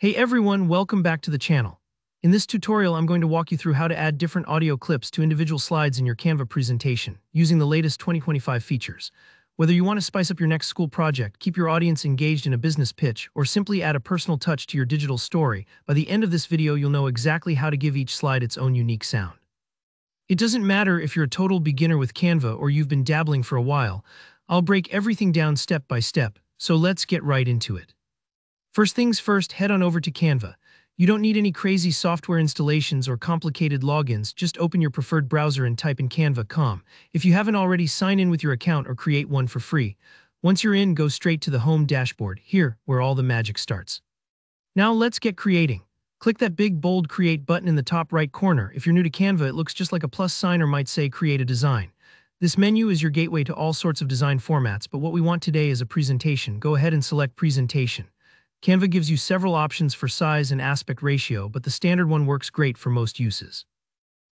Hey everyone, welcome back to the channel. In this tutorial, I'm going to walk you through how to add different audio clips to individual slides in your Canva presentation, using the latest 2025 features. Whether you want to spice up your next school project, keep your audience engaged in a business pitch, or simply add a personal touch to your digital story, by the end of this video you'll know exactly how to give each slide its own unique sound. It doesn't matter if you're a total beginner with Canva or you've been dabbling for a while, I'll break everything down step by step, so let's get right into it. First things first, head on over to Canva. You don't need any crazy software installations or complicated logins, just open your preferred browser and type in canva.com. If you haven't already, sign in with your account or create one for free. Once you're in, go straight to the home dashboard, here, where all the magic starts. Now let's get creating. Click that big bold create button in the top right corner. If you're new to Canva, it looks just like a plus sign or might say create a design. This menu is your gateway to all sorts of design formats, but what we want today is a presentation. Go ahead and select presentation. Canva gives you several options for size and aspect ratio, but the standard one works great for most uses.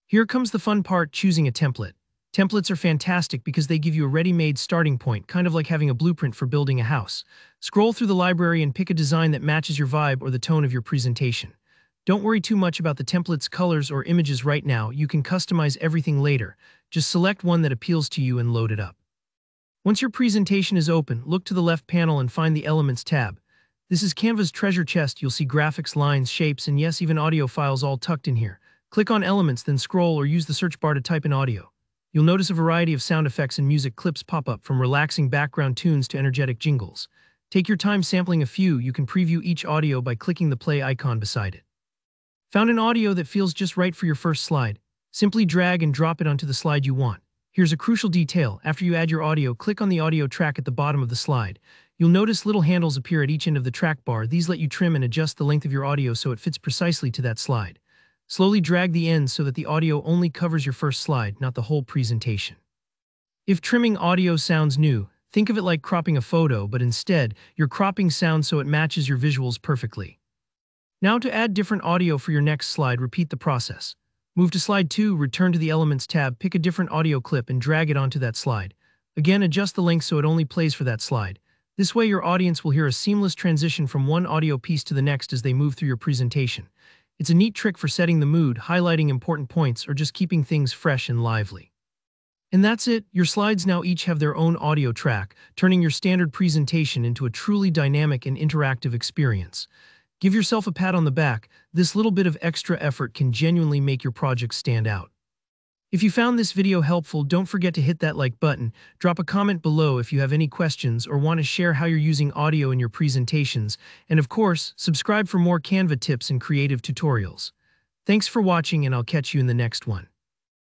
Here comes the fun part, choosing a template. Templates are fantastic because they give you a ready-made starting point, kind of like having a blueprint for building a house. Scroll through the library and pick a design that matches your vibe or the tone of your presentation. Don't worry too much about the template's colors or images right now, you can customize everything later. Just select one that appeals to you and load it up. Once your presentation is open, look to the left panel and find the Elements tab. This is Canva's treasure chest. You'll see graphics, lines, shapes, and yes, even audio files all tucked in here. Click on Elements, then scroll or use the search bar to type in audio. You'll notice a variety of sound effects and music clips pop up, from relaxing background tunes to energetic jingles. Take your time sampling a few. You can preview each audio by clicking the play icon beside it. Found an audio that feels just right for your first slide? Simply drag and drop it onto the slide you want. Here's a crucial detail. After you add your audio, click on the audio track at the bottom of the slide. You'll notice little handles appear at each end of the track bar. These let you trim and adjust the length of your audio so it fits precisely to that slide. Slowly drag the ends so that the audio only covers your first slide, not the whole presentation. If trimming audio sounds new, think of it like cropping a photo, but instead, you're cropping sound so it matches your visuals perfectly. Now to add different audio for your next slide, repeat the process. Move to slide 2, return to the Elements tab, pick a different audio clip and drag it onto that slide. Again, adjust the length so it only plays for that slide. This way your audience will hear a seamless transition from one audio piece to the next as they move through your presentation. It's a neat trick for setting the mood, highlighting important points, or just keeping things fresh and lively. And that's it, your slides now each have their own audio track, turning your standard presentation into a truly dynamic and interactive experience. Give yourself a pat on the back. This little bit of extra effort can genuinely make your project stand out. If you found this video helpful, don't forget to hit that like button, drop a comment below if you have any questions or want to share how you're using audio in your presentations, and of course, subscribe for more Canva tips and creative tutorials. Thanks for watching and I'll catch you in the next one.